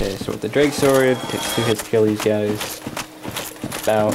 Okay, so with the Drake Sword, takes two hits to kill these guys. About.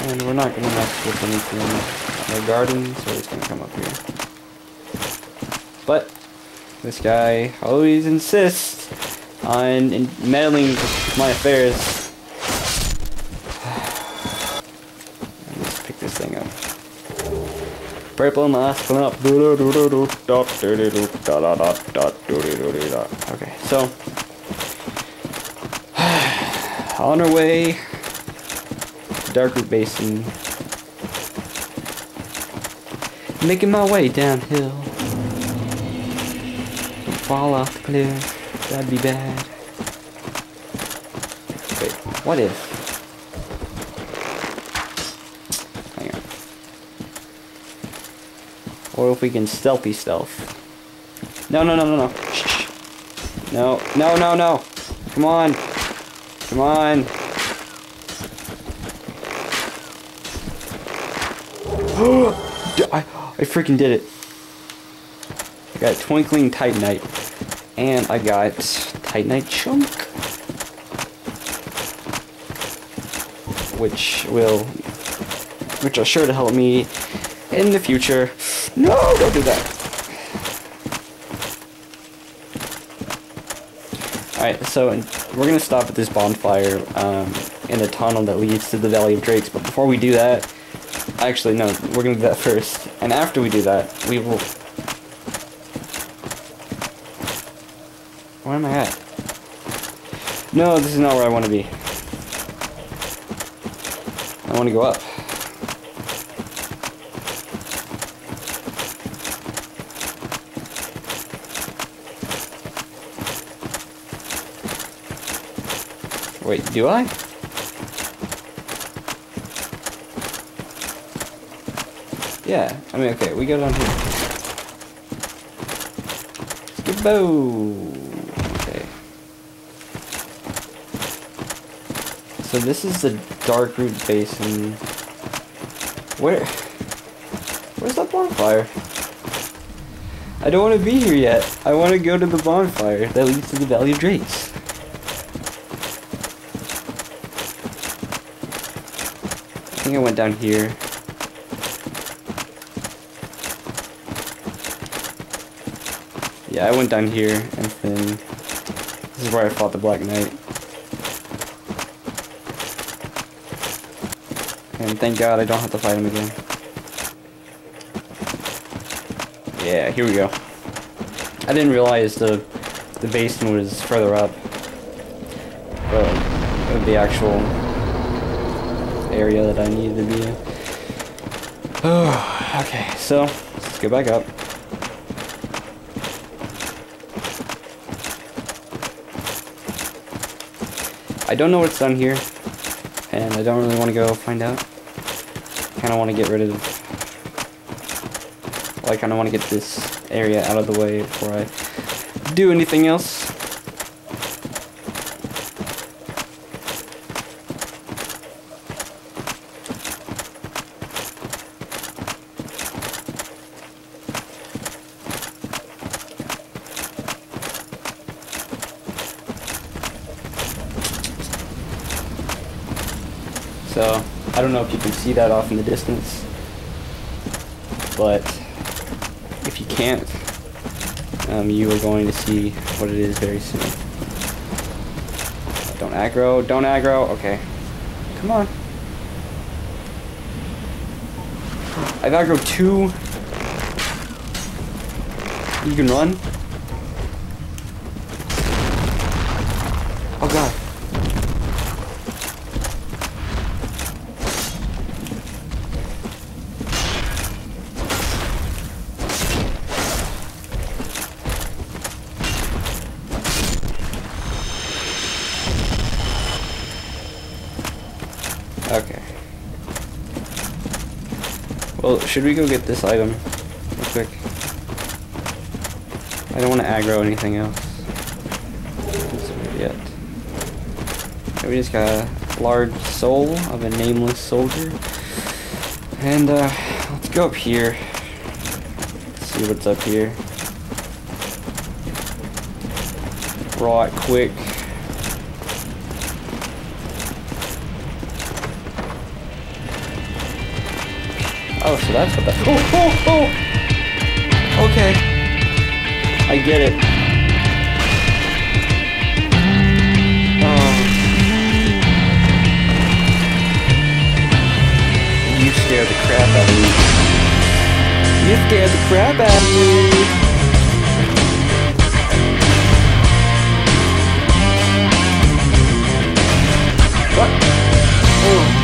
And we're not gonna mess with anything in the garden, so he's gonna come up here. But, this guy always insists on meddling with my affairs. Let's pick this thing up. Purple mask up. Okay, so on our way, Darkroot Basin. Making my way downhill. Don't fall off the cliff. That'd be bad. Wait, what if? Hang on. Or if we can stealthy stealth. No, no, no, no, no. No, no, no, no. Come on. Come on. I, I freaking did it. I got Twinkling Titanite. And I got Titanite Chunk. Which will... Which are sure to help me in the future. No, don't do that. Alright, so we're gonna stop at this bonfire um, in the tunnel that leads to the Valley of Drakes, but before we do that, actually no, we're gonna do that first. And after we do that, we will... Where am I at? No, this is not where I want to be. I want to go up. Wait, do I? Yeah, I mean, okay, we go down here. Skibbo! Okay. So this is the Darkroot Basin. Where? Where's that bonfire? I don't want to be here yet. I want to go to the bonfire that leads to the Valley of Drakes. Think I went down here. Yeah, I went down here, and then this is where I fought the Black Knight. And thank God I don't have to fight him again. Yeah, here we go. I didn't realize the the basin was further up. But the actual area that I needed to be in. Oh, okay, so let's go back up. I don't know what's done here, and I don't really want to go find out. Kind of want to get rid of. Well, I kind of want to get this area out of the way before I do anything else. So, I don't know if you can see that off in the distance, but if you can't, um, you are going to see what it is very soon. Don't aggro, don't aggro, okay. Come on. I've aggroed two. You can run? Oh god. Well, should we go get this item real quick? I don't want to aggro anything else. Yet. We just got a large soul of a nameless soldier. And, uh, let's go up here. See what's up here. right quick. Oh, so that's what that. Oh, oh, oh! Okay. I get it. Oh. You scared the crap out of me. You scared the crap out of me. What? Oh.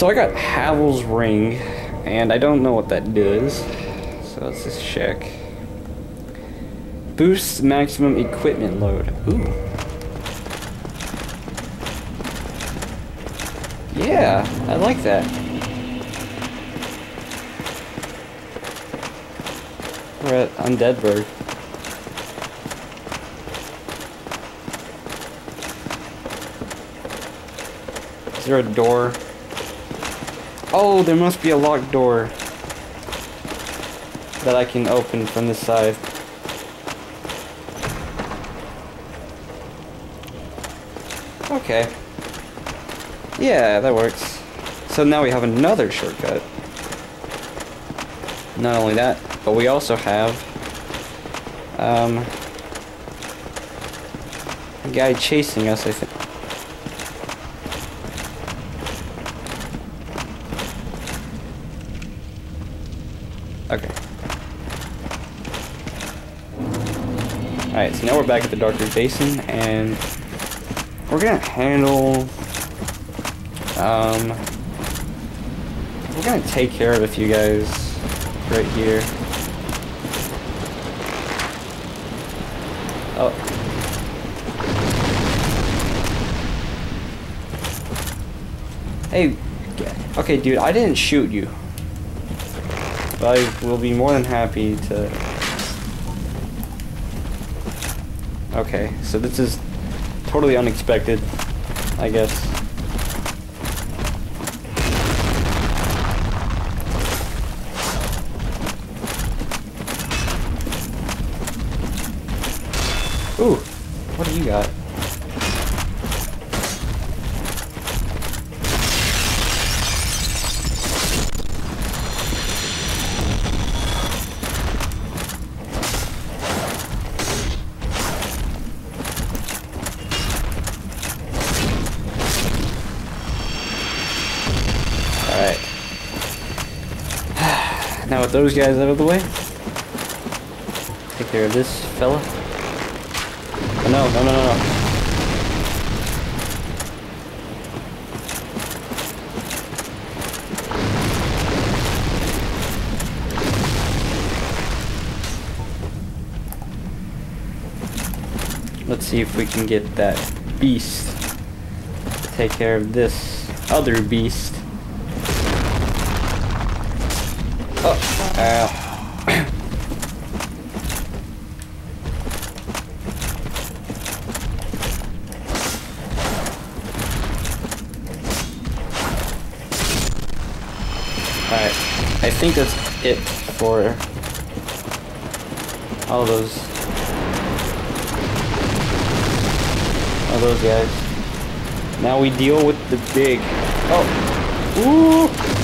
So I got Havel's ring, and I don't know what that does. So let's just check. Boosts maximum equipment load. Ooh. Yeah, I like that. We're at Undeadburg. Is there a door? Oh, there must be a locked door that I can open from this side. Okay. Yeah, that works. So now we have another shortcut. Not only that, but we also have um, a guy chasing us, I think. Okay. Alright, so now we're back at the Darkroot Basin, and we're gonna handle, um, we're gonna take care of a few guys right here. Oh. Hey, okay, dude, I didn't shoot you. But I will be more than happy to. Okay, so this is totally unexpected, I guess. Alright. now with those guys out of the way, take care of this fella. Oh, no, no, no, no, no. Let's see if we can get that beast to take care of this other beast. Oh. Alright, I think that's it for all those all those guys. Now we deal with the big. Oh, ooh!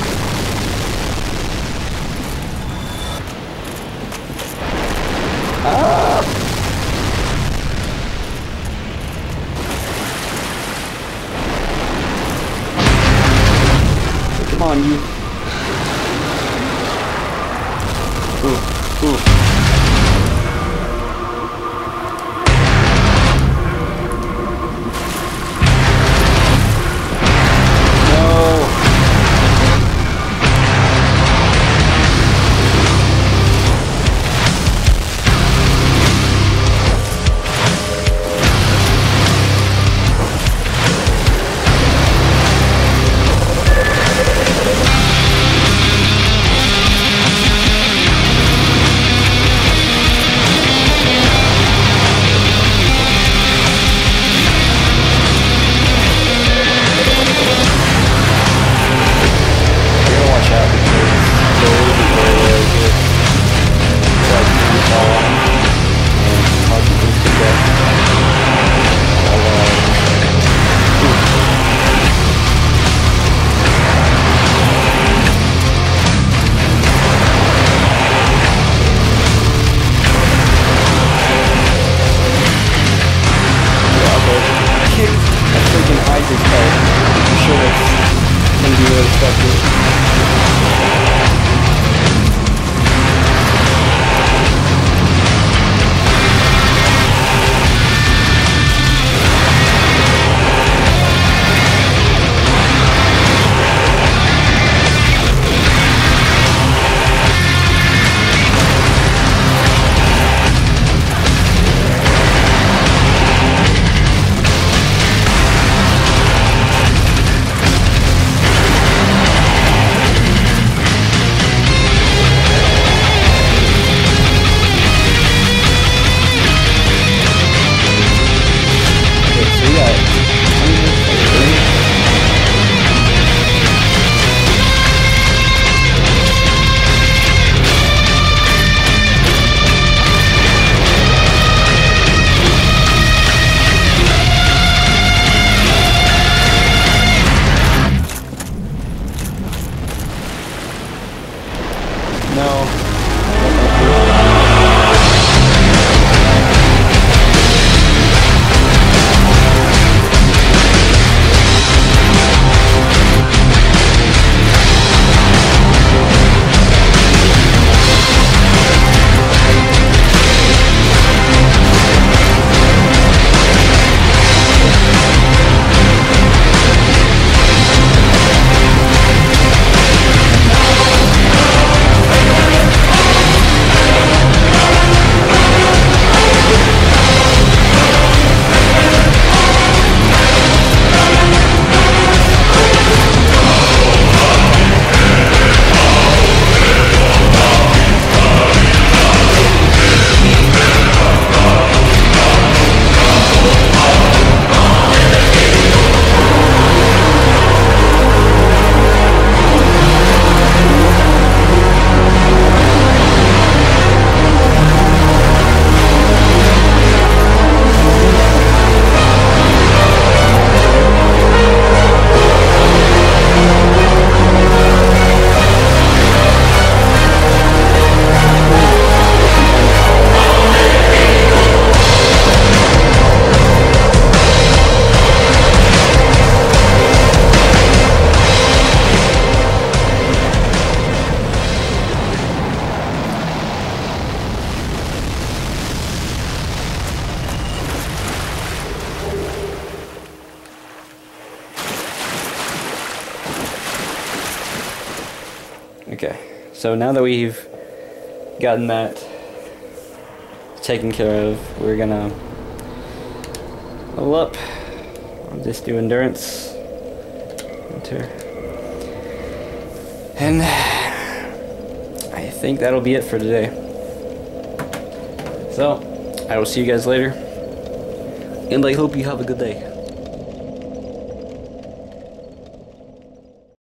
Gonna Okay, so now that we've gotten that taken care of, we're gonna level up. I'll just do endurance. Enter. And I think that'll be it for today. So, I will see you guys later. And I hope you have a good day.